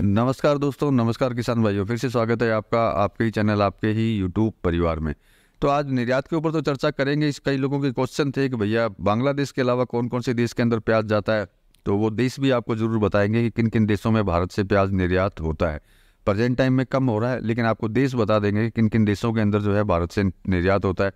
नमस्कार दोस्तों, नमस्कार किसान भाइयों। फिर से स्वागत है आपका, आपके ही चैनल, आपके ही यूट्यूब परिवार में। तो आज निर्यात के ऊपर तो चर्चा करेंगे, इस कई लोगों के क्वेश्चन थे कि भैया बांग्लादेश के अलावा कौन कौन से देश के अंदर प्याज जाता है? तो वो देश भी आपको ज़रूर बताएँगे कि किन किन देशों में भारत से प्याज निर्यात होता है। प्रेजेंट टाइम में कम हो रहा है, लेकिन आपको देश बता देंगे कि किन किन देशों के अंदर जो है भारत से निर्यात होता है।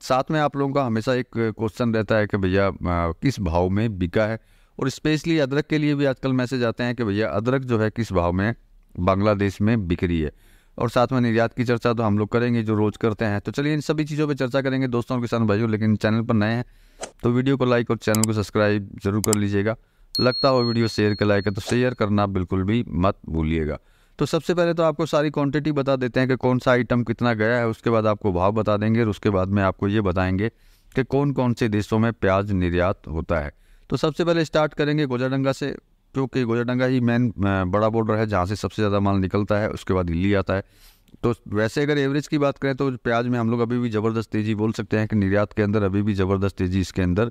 साथ में आप लोगों का हमेशा एक क्वेश्चन रहता है कि भैया किस भाव में बिका है? और स्पेशली अदरक के लिए भी आजकल मैसेज आते हैं कि भैया, अदरक जो है किस भाव में बांग्लादेश में बिक रही है। और साथ में निर्यात की चर्चा तो हम लोग करेंगे, जो रोज़ करते हैं। तो चलिए इन सभी चीज़ों पर चर्चा करेंगे, दोस्तों और किसान भाइयों, लेकिन चैनल पर नए हैं तो वीडियो को लाइक और चैनल को सब्सक्राइब ज़रूर कर लीजिएगा। लगता हो वीडियो शेयर के लाइक है तो शेयर करना बिल्कुल भी मत भूलिएगा। तो सबसे पहले तो आपको सारी क्वांटिटी बता देते हैं कि कौन सा आइटम कितना गया है, उसके बाद आपको भाव बता देंगे, और उसके बाद में आपको ये बताएँगे कि कौन कौन से देशों में प्याज निर्यात होता है। तो सबसे पहले स्टार्ट करेंगे गोजाडंगा से, क्योंकि गोजाडंगा ही मेन बड़ा बॉर्डर है, जहाँ से सबसे ज़्यादा माल निकलता है, उसके बाद दिल्ली आता है। तो वैसे अगर एवरेज की बात करें तो प्याज में हम लोग अभी भी ज़बरदस्त तेज़ी बोल सकते हैं कि निर्यात के अंदर अभी भी ज़बरदस्त तेज़ी इसके अंदर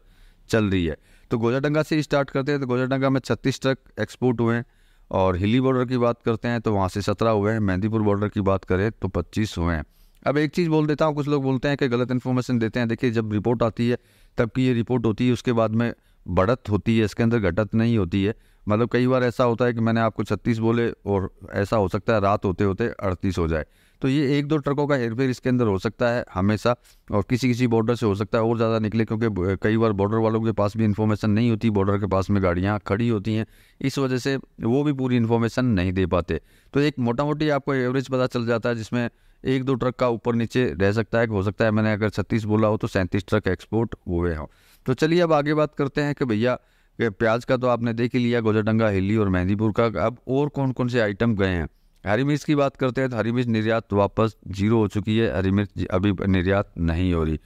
चल रही है। तो गोजाडंगा से स्टार्ट करते हैं तो गोजाडंगा में छत्तीस ट्रक एक्सपोर्ट हुए हैं, और हिली बॉर्डर की बात करते हैं तो वहाँ से सत्रह हुए हैं, मेहंदीपुर बॉर्डर की बात करें तो पच्चीस हुए हैं। अब एक चीज़ बोल देता हूँ, कुछ लोग बोलते हैं कि गलत इन्फॉर्मेशन देते हैं। देखिए, जब रिपोर्ट आती है, तब की ये रिपोर्ट होती है, उसके बाद में बढ़त होती है, इसके अंदर घटत नहीं होती है। मतलब कई बार ऐसा होता है कि मैंने आपको छत्तीस बोले और ऐसा हो सकता है रात होते होते अड़तीस हो जाए। तो ये एक दो ट्रकों का हेरफेर इसके अंदर हो सकता है हमेशा और किसी किसी बॉर्डर से हो सकता है, और ज़्यादा निकले क्योंकि कई बार बॉर्डर वालों के पास भी इन्फॉर्मेशन नहीं होती, बॉर्डर के पास में गाड़ियाँ खड़ी होती हैं, इस वजह से वो भी पूरी इन्फॉर्मेशन नहीं दे पाते। तो एक मोटा मोटी आपको एवरेज पता चल जाता है, जिसमें एक दो ट्रक का ऊपर नीचे रह सकता है, हो सकता है मैंने अगर छत्तीस बोला हो तो सैंतीस ट्रक एक्सपोर्ट हुए हों। तो चलिए अब आगे बात करते हैं कि भैया प्याज का तो आपने देख ही लिया, गोजाडंगा हिली और मेहंदीपुर का। अब और कौन कौन से आइटम गए हैं? हरी मिर्च की बात करते हैं तो हरी मिर्च निर्यात वापस ज़ीरो हो चुकी है। हरी मिर्च अभी निर्यात नहीं हो रही।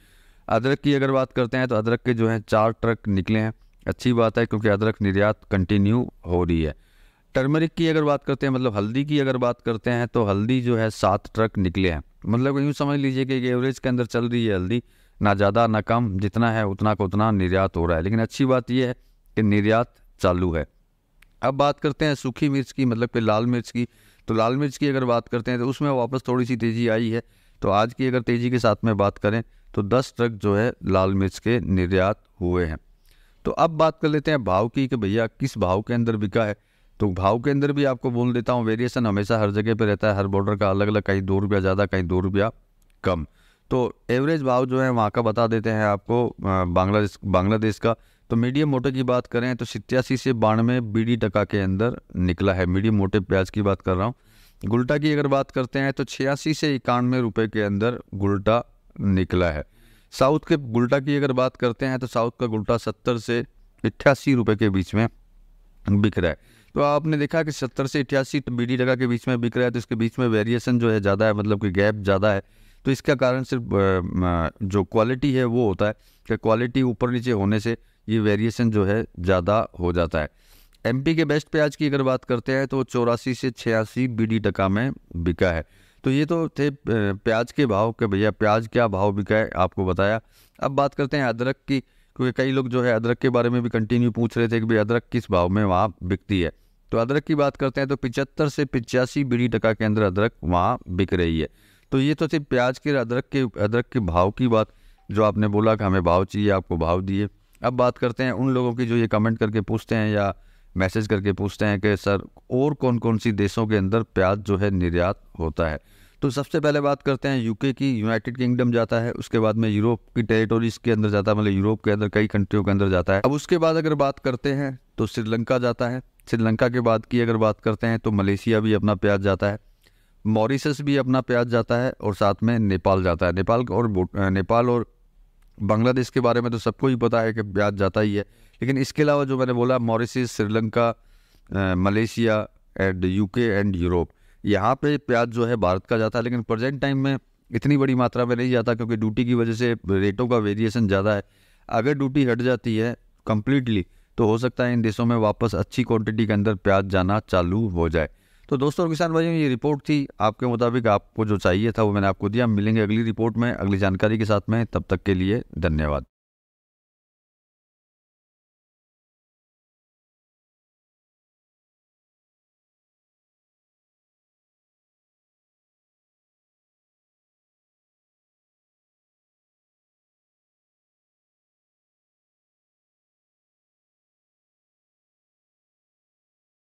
अदरक की अगर बात करते हैं तो अदरक के जो है चार ट्रक निकले हैं। अच्छी बात है क्योंकि अदरक निर्यात कंटिन्यू हो रही है। टर्मरिक की अगर बात करते हैं मतलब हल्दी की अगर बात करते हैं तो हल्दी जो है सात ट्रक निकले हैं। मतलब यूँ समझ लीजिए कि एवरेज के अंदर चल रही है हल्दी। ना ज़्यादा, ना कम, जितना है उतना का उतना निर्यात हो रहा है। लेकिन अच्छी बात यह है कि निर्यात चालू है। अब बात करते हैं सूखी मिर्च की मतलब कि लाल मिर्च की। तो लाल मिर्च की अगर बात करते हैं तो उसमें वापस थोड़ी सी तेज़ी आई है। तो आज की अगर तेज़ी के साथ में बात करें तो दस ट्रक जो है लाल मिर्च के निर्यात हुए हैं। तो अब बात कर लेते हैं भाव की कि भैया किस भाव के अंदर बिका है। तो भाव के अंदर भी आपको बोल देता हूँ वेरिएशन हमेशा हर जगह पर रहता है, हर बॉर्डर का अलग अलग कहीं दो रुपया ज़्यादा, कहीं दो रुपया कम। तो एवरेज भाव जो है वहाँ का बता देते हैं आपको बांग्लादेश बांग्लादेश का। तो मीडियम मोटे की बात करें तो सितयासी से बानवे बीडी टका के अंदर निकला है। मीडियम मोटे प्याज की बात कर रहा हूँ। गुल्टा की अगर बात करते हैं तो छियासी से इक्यानवे रुपये के अंदर गुलटा निकला है। साउथ के गुल्टा की अगर बात करते हैं तो साउथ का गुल्टा सत्तर से अट्ठासी रुपये के बीच में बिक रहा है। तो आपने देखा कि सत्तर से अट्ठासी तो बीडी टका के बीच में बिक रहा है तो इसके बीच में वेरिएशन जो है ज़्यादा है मतलब कि गैप ज़्यादा है। तो इसका कारण सिर्फ़ जो क्वालिटी है, वो होता है कि क्वालिटी ऊपर नीचे होने से ये वेरिएशन जो है, ज़्यादा हो जाता है। एमपी के बेस्ट प्याज की अगर बात करते हैं तो चौरासी से छियासी बीडी टका में बिका है। तो ये तो थे प्याज के भाव के भैया, प्याज क्या भाव बिका है, आपको बताया। अब बात करते हैं अदरक की, क्योंकि कई लोग जो है अदरक के बारे में भी कंटिन्यू पूछ रहे थे कि भाई अदरक किस भाव में वहाँ बिकती है। तो अदरक की बात करते हैं तो पिचहत्तर से पिचासी बीडी टका के अंदर अदरक वहाँ बिक रही है। तो ये तो सिर्फ़ प्याज के अदरक के अदरक के भाव की बात, जो आपने बोला कि हमें भाव चाहिए, आपको भाव दिए। अब बात करते हैं उन लोगों की जो ये कमेंट करके पूछते हैं या मैसेज करके पूछते हैं कि, सर, और कौन कौन सी देशों के अंदर प्याज जो है निर्यात होता है? तो सबसे पहले बात करते हैं यूके की यूनाइटेड किंगडम जाता है, उसके बाद में यूरोप की टेरिटोरीज के अंदर जाता है मतलब यूरोप के अंदर कई कंट्रियों के अंदर जाता है। अब उसके बाद अगर बात करते हैं तो श्रीलंका जाता है। श्रीलंका के बाद की अगर बात करते हैं तो मलेशिया भी अपना प्याज जाता है। मॉरिसस भी अपना प्याज जाता है और साथ में नेपाल जाता है। नेपाल और नेपाल और बांग्लादेश के बारे में तो सबको ही पता है कि प्याज जाता ही है। लेकिन इसके अलावा जो मैंने बोला Mauritius Sri Lanka Malaysia and UK and Europe, यहाँ पे प्याज जो है भारत का जाता है। लेकिन प्रेजेंट टाइम में इतनी बड़ी मात्रा में नहीं जाता क्योंकि ड्यूटी की वजह से रेटों का वेरिएशन ज़्यादा है। अगर ड्यूटी हट जाती है कम्प्लीटली तो हो सकता है इन देशों में वापस अच्छी क्वांटिटी के अंदर प्याज जाना चालू हो जाए। तो दोस्तों किसान भाइयों, ये रिपोर्ट थी आपके मुताबिक। आपको जो चाहिए था, वो मैंने आपको दिया। मिलेंगे अगली रिपोर्ट में। अगली जानकारी के साथ में, तब तक के लिए धन्यवाद।